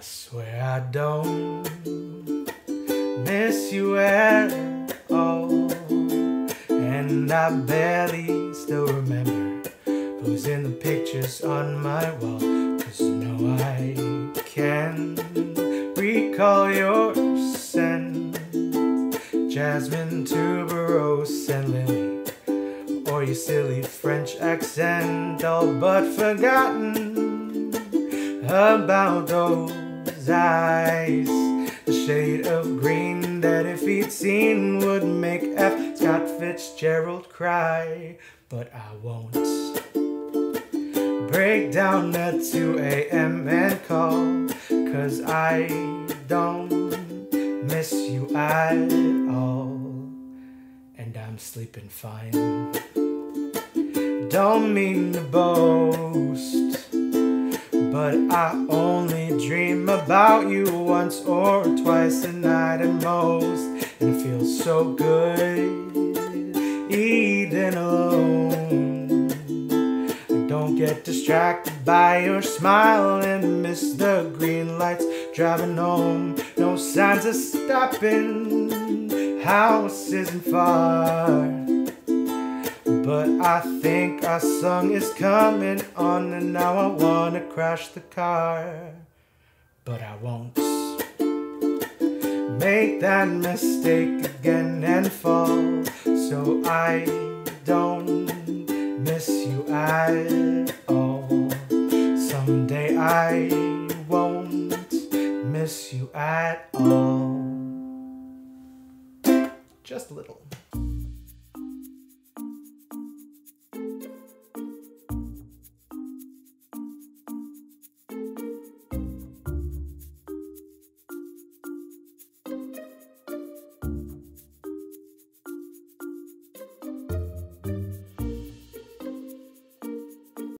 I swear I don't miss you at all. And I barely still remember who's in the pictures on my wall. Cause know I can recall your scent Jasmine, tuberose, and lily. Or your silly French accent, all but forgotten about those The shade of green that if he'd seen would make F. Scott Fitzgerald cry. But I won't break down at 2 a.m. and call. Cause I don't miss you at all. And I'm sleeping fine. Don't mean to boast. But I only dream about you once or twice a night at most. And it feels so good eating alone. I don't get distracted by your smile and miss the green lights driving home. No signs of stopping, house isn't far. But I think our song is coming on, and now I wanna crash the car. But I won't make that mistake again and fall. So I don't miss you at all. Someday I won't miss you at all. Just a little.